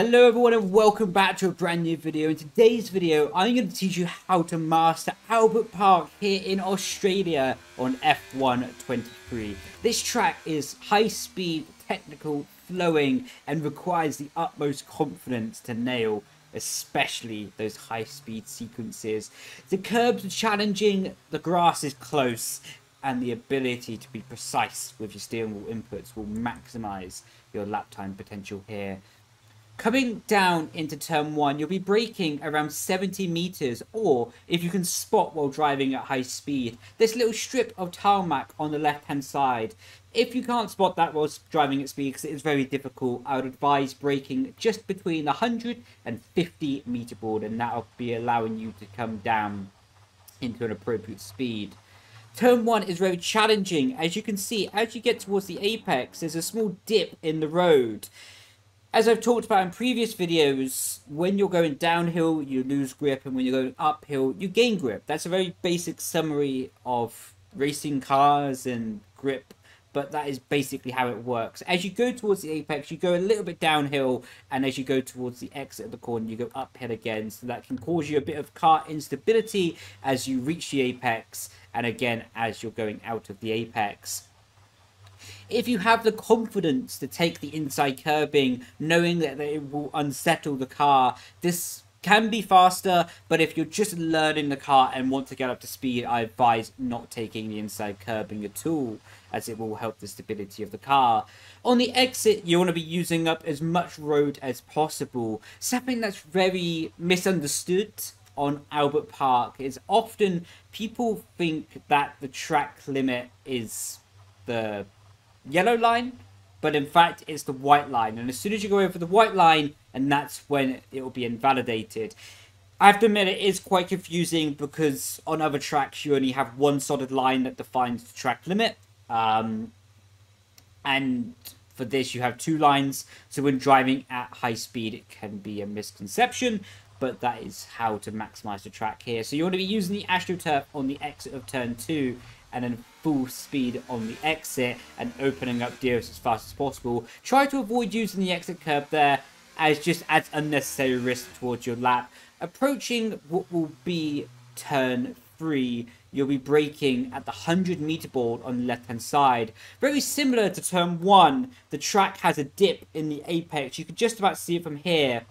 Hello everyone and welcome back to a brand new video. In today's video, I'm going to teach you how to master Albert Park here in Australia on F1 23. This track is high speed, technical, flowing and requires the utmost confidence to nail especially those high speed sequences. The curbs are challenging, the grass is close and the ability to be precise with your steering wheel inputs will maximize your lap time potential here. Coming down into turn one, you'll be braking around 70 meters, or if you can spot while driving at high speed, this little strip of tarmac on the left hand side. If you can't spot that while driving at speed, because it is very difficult, I would advise braking just between the 100 and 50 meter board, and that'll be allowing you to come down into an appropriate speed. Turn 1 is very challenging. As you can see, as you get towards the apex, there's a small dip in the road as I've talked about in previous videos, when you're going downhill, you lose grip, and when you're going uphill, you gain grip. That's a very basic summary of racing cars and grip, but that is basically how it works. As you go towards the apex, you go a little bit downhill, and as you go towards the exit of the corner, you go uphill again. So that can cause you a bit of car instability as you reach the apex, and again as you're going out of the apex if you have the confidence to take the inside curbing, knowing that it will unsettle the car, this can be faster, but if you're just learning the car and want to get up to speed, I advise not taking the inside curbing at all, as it will help the stability of the car. On the exit, you want to be using up as much road as possible. Something that's very misunderstood on Albert Park is often people think that the track limit is the yellow line, but in fact it's the white line. And as soon as you go over the white line, and that's when it will be invalidated. I have to admit it is quite confusing because on other tracks you only have one solid line that defines the track limit. Um, and for this you have two lines. So when driving at high speed it can be a misconception, but that is how to maximize the track here. So you want to be using the AstroTurf on the exit of turn 2 and then full speed on the exit and opening up DRS as fast as possible. Try to avoid using the exit curb there as just adds unnecessary risk towards your lap. Approaching what will be turn 3, you'll be braking at the 100 meter board on the left hand side. Very similar to turn 1, the track has a dip in the apex. You can just about see it from here.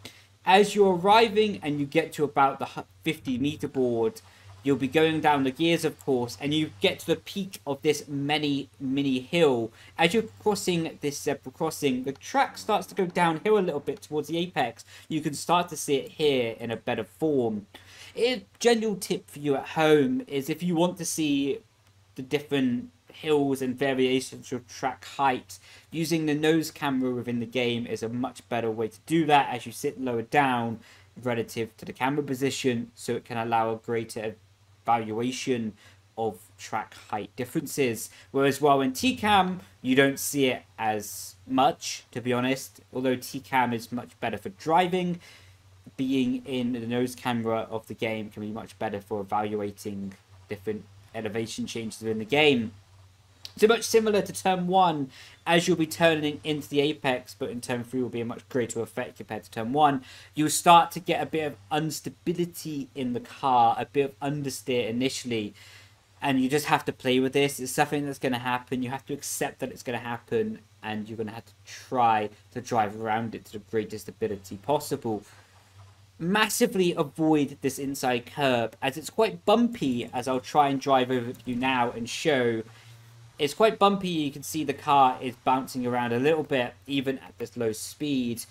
As you're arriving and you get to about the 50 meter board, You'll be going down the gears, of course, and you get to the peak of this many mini hill. As you're crossing this zebra crossing, the track starts to go downhill a little bit towards the apex. You can start to see it here in a better form. A general tip for you at home is if you want to see the different hills and variations of track height. Using the nose camera within the game is a much better way to do that as you sit lower down relative to the camera position so it can allow a greater valuation of track height differences. Whereas while in TCAM, you don't see it as much, to be honest. Although TCAM is much better for driving, being in the nose camera of the game can be much better for evaluating different elevation changes within the game. So much similar to turn one, as you'll be turning into the apex, but in turn three will be a much greater effect compared to turn one. You'll start to get a bit of instability in the car, a bit of understeer initially, and you just have to play with this. It's something that's going to happen. You have to accept that it's going to happen, and you're going to have to try to drive around it to the greatest ability possible massively avoid this inside curb as it's quite bumpy as I'll try and drive over you now and show it's quite bumpy. You can see the car is bouncing around a little bit, even at this low speed,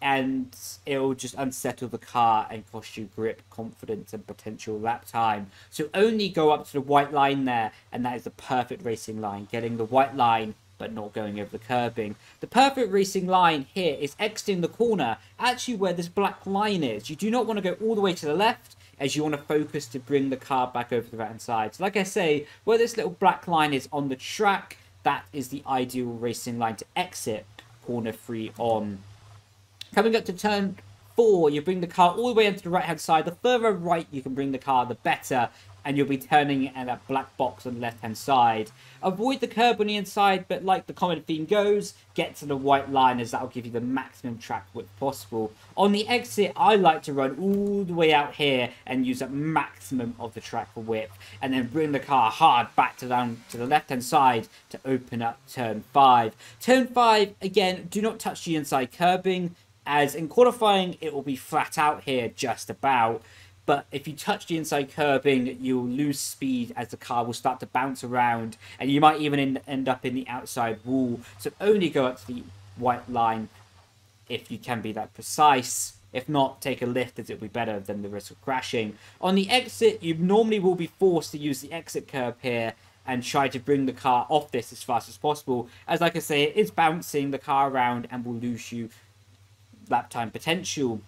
and it'll just unsettle the car and cost you grip, confidence, and potential lap time. So only go up to the white line there, and that is the perfect racing line. Getting the white line but not going over the curbing. The perfect racing line here is exiting the corner, actually where this black line is. You do not want to go all the way to the left as you want to focus to bring the car back over the right hand side. So like I say, where this little black line is on the track, that is the ideal racing line to exit corner three on. Coming up to turn four, you bring the car all the way into the right hand side. The further right you can bring the car, the better and you'll be turning at that black box on the left hand side. Avoid the curb on the inside, but like the common theme goes, get to the white line as that'll give you the maximum track width possible. On the exit, I like to run all the way out here and use a maximum of the track width, and then bring the car hard back to down to the left hand side to open up turn 5. Turn 5, again, do not touch the inside curbing, as in qualifying it will be flat out here just about but if you touch the inside curbing, you'll lose speed as the car will start to bounce around, and you might even end, up in the outside wall. So only go up to the white line if you can be that precise. If not, take a lift as it'll be better than the risk of crashing. On the exit, you normally will be forced to use the exit curb here and try to bring the car off this as fast as possible. As like I say, it is bouncing the car around and will lose you lap time potential.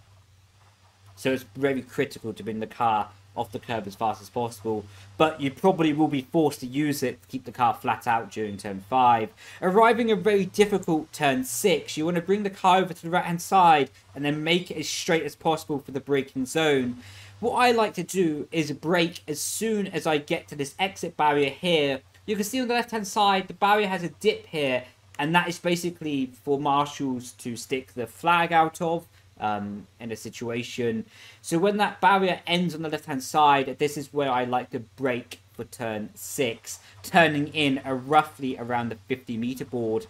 So it's very critical to bring the car off the curb as fast as possible. But you probably will be forced to use it to keep the car flat out during turn 5. Arriving a very difficult turn 6, you want to bring the car over to the right hand side and then make it as straight as possible for the braking zone. What I like to do is brake as soon as I get to this exit barrier here. You can see on the left hand side the barrier has a dip here and that is basically for marshals to stick the flag out of um, in a situation. So when that barrier ends on the left hand side, this is where I like to break for turn 6, turning in a roughly around the 50 meter board.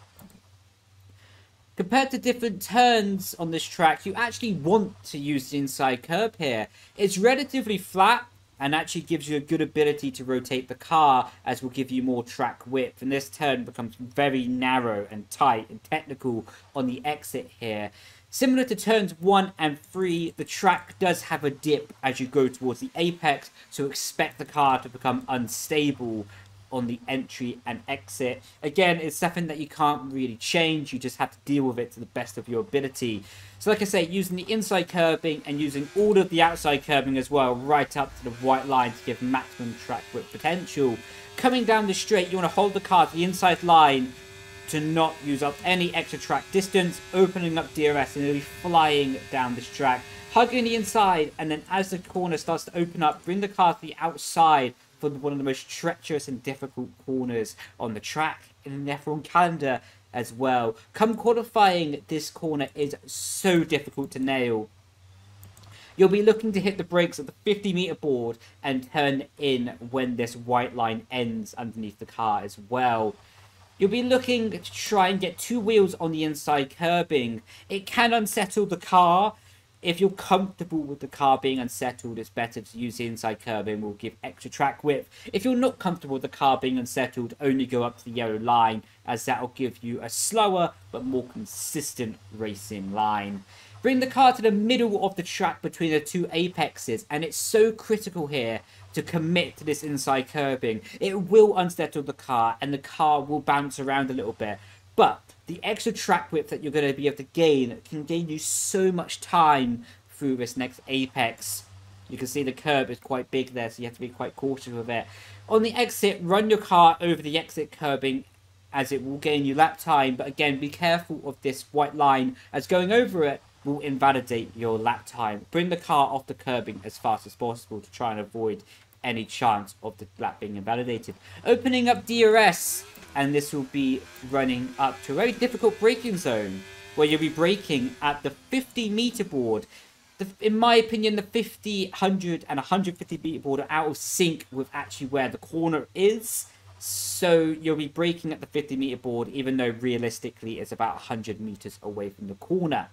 Compared to different turns on this track, you actually want to use the inside curb here. It's relatively flat, and actually gives you a good ability to rotate the car as will give you more track width and this turn becomes very narrow and tight and technical on the exit here Similar to turns 1 and 3, the track does have a dip as you go towards the apex, so expect the car to become unstable on the entry and exit. Again, it's something that you can't really change, you just have to deal with it to the best of your ability. So like I say, using the inside curbing and using all of the outside curbing as well, right up to the white line to give maximum track width potential. Coming down the straight, you want to hold the car to the inside line to not use up any extra track distance, opening up DRS and be flying down this track, hugging the inside, and then as the corner starts to open up, bring the car to the outside for one of the most treacherous and difficult corners on the track in the F1 calendar as well. Come qualifying, this corner is so difficult to nail. You'll be looking to hit the brakes at the 50 meter board and turn in when this white line ends underneath the car as well. You'll be looking to try and get two wheels on the inside curbing. It can unsettle the car. If you're comfortable with the car being unsettled, it's better to use the inside curbing. Will give extra track width. If you're not comfortable with the car being unsettled, only go up to the yellow line, as that will give you a slower but more consistent racing line. Bring the car to the middle of the track between the two apexes, and it's so critical here to commit to this inside curbing. It will unsettle the car and the car will bounce around a little bit. But the extra track width that you're going to be able to gain can gain you so much time through this next apex. You can see the curb is quite big there, so you have to be quite cautious with it. On the exit, run your car over the exit curbing as it will gain you lap time. But again, be careful of this white line as going over it will invalidate your lap time. Bring the car off the curbing as fast as possible to try and avoid any chance of the lap being invalidated. Opening up DRS, and this will be running up to a very difficult braking zone, where you'll be braking at the 50 meter board. The, in my opinion, the 50, 100, and 150 meter board are out of sync with actually where the corner is. So you'll be braking at the 50 meter board, even though realistically it's about 100 meters away from the corner.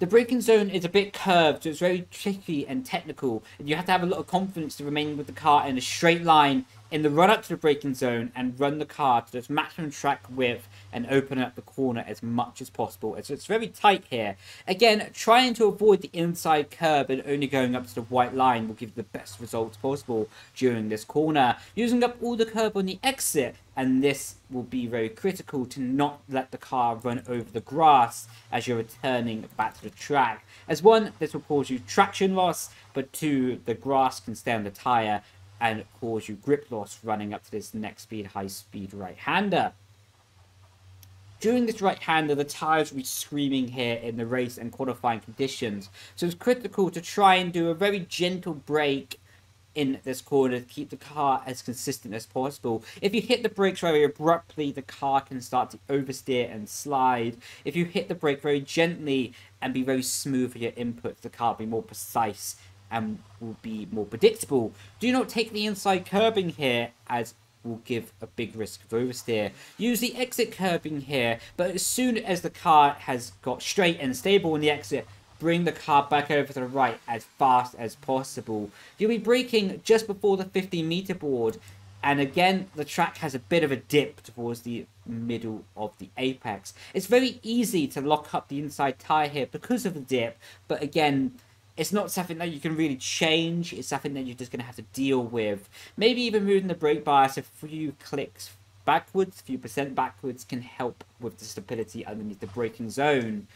The braking zone is a bit curved, so it's very tricky and technical, and you have to have a lot of confidence to remain with the car in a straight line in the run up to the braking zone and run the car to its maximum track width and open up the corner as much as possible. So it's very tight here. Again, trying to avoid the inside curb and only going up to the white line will give the best results possible during this corner. Using up all the curb on the exit and this will be very critical to not let the car run over the grass as you're returning back to the track. As one, this will cause you traction loss, but two, the grass can stay on the tyre and cause you grip loss running up to this next speed, high speed right-hander. During this right-hander, the tyres will be screaming here in the race and qualifying conditions, so it's critical to try and do a very gentle brake in this corner to keep the car as consistent as possible. If you hit the brakes very abruptly, the car can start to oversteer and slide. If you hit the brake very gently and be very smooth with your inputs, the car will be more precise and will be more predictable. Do not take the inside curbing here as will give a big risk of oversteer. Use the exit curbing here, but as soon as the car has got straight and stable in the exit, bring the car back over to the right as fast as possible. You'll be braking just before the 50 meter board, and again, the track has a bit of a dip towards the middle of the apex. It's very easy to lock up the inside tyre here because of the dip, but again, it's not something that you can really change. It's something that you're just going to have to deal with. Maybe even moving the brake bias a few clicks backwards, a few percent backwards, can help with the stability underneath the braking zone.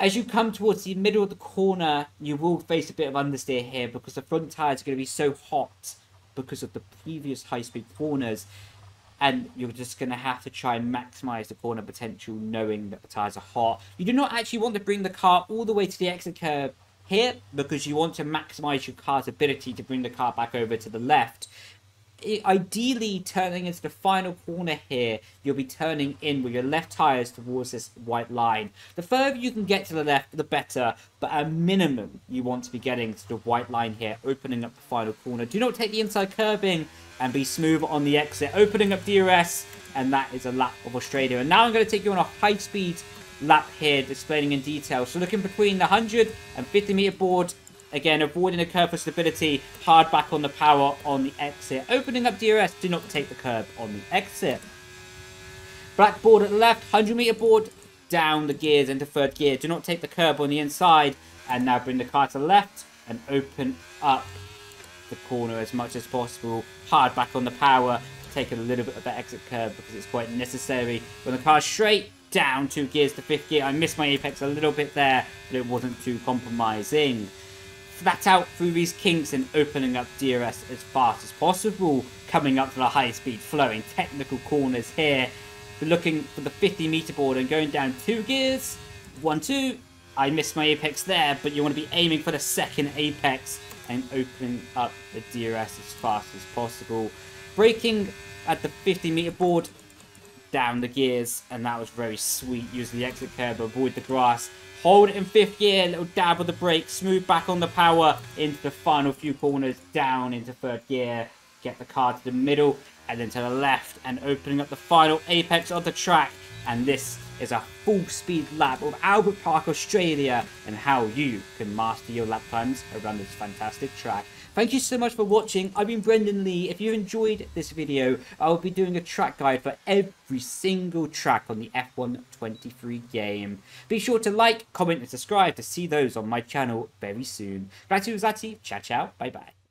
As you come towards the middle of the corner, you will face a bit of understeer here because the front tyres are going to be so hot because of the previous high-speed corners and you're just going to have to try and maximize the corner potential knowing that the tires are hot. You do not actually want to bring the car all the way to the exit curb here because you want to maximize your car's ability to bring the car back over to the left ideally turning into the final corner here, you'll be turning in with your left tyres towards this white line. The further you can get to the left, the better, but at minimum, you want to be getting to the white line here, opening up the final corner. Do not take the inside curbing and be smooth on the exit, opening up DRS, and that is a lap of Australia. And now I'm going to take you on a high-speed lap here, displaying in detail. So looking between the 150 meter board Again, avoiding the curb for stability, hard back on the power on the exit. Opening up DRS, do not take the curb on the exit. Black board at the left, 100 meter board, down the gears into third gear. Do not take the curb on the inside. And now bring the car to the left and open up the corner as much as possible. Hard back on the power, take a little bit of that exit curb because it's quite necessary. When the car's straight, down two gears to fifth gear. I missed my apex a little bit there, but it wasn't too compromising flat out through these kinks and opening up DRS as fast as possible, coming up to the high speed flowing technical corners here. We're looking for the 50 meter board and going down two gears. One, two. I missed my apex there, but you want to be aiming for the second apex and opening up the DRS as fast as possible. Braking at the 50 meter board down the gears, and that was very sweet. Use the exit curb, avoid the grass, Hold it in fifth gear, little dab of the brake, smooth back on the power into the final few corners, down into third gear. Get the car to the middle and then to the left and opening up the final apex of the track. And this is a full speed lap of Albert Park, Australia and how you can master your lap times around this fantastic track. Thank you so much for watching. I've been Brendon Leigh. If you enjoyed this video, I will be doing a track guide for every single track on the F1 23 game. Be sure to like, comment and subscribe to see those on my channel very soon. Zati. Ciao, ciao. Bye-bye.